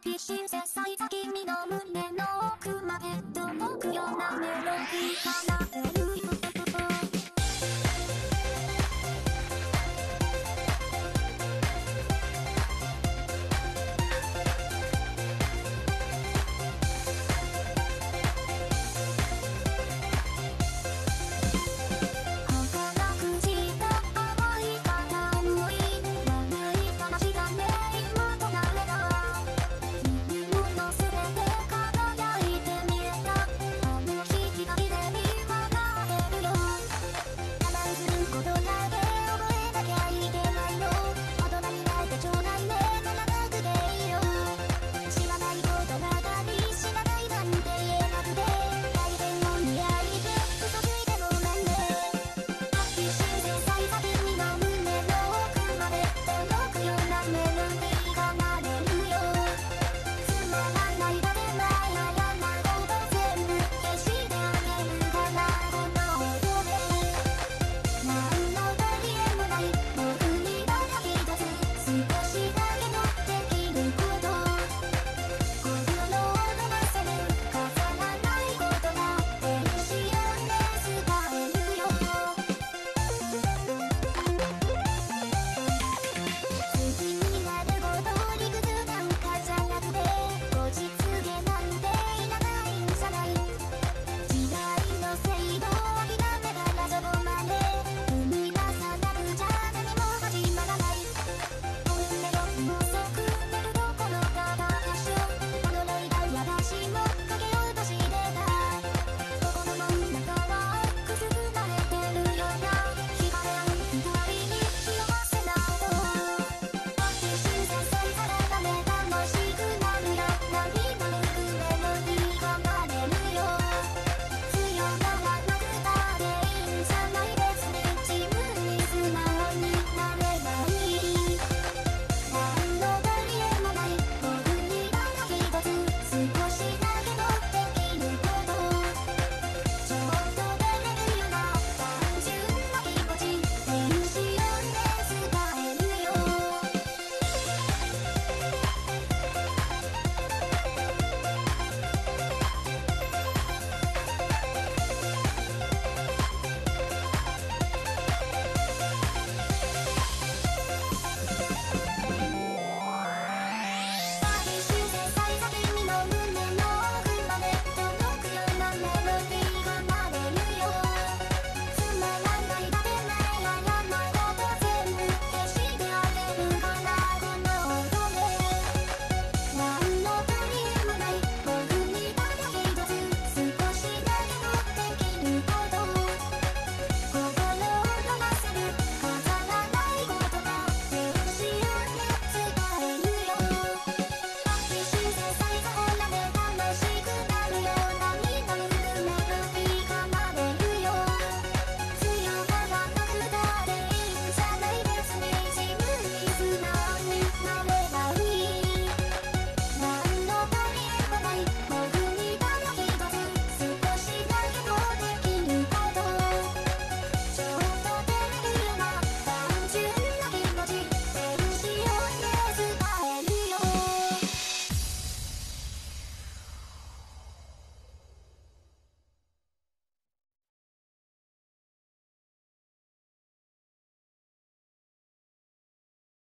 ピシンセサいザ君の胸の奥まで届く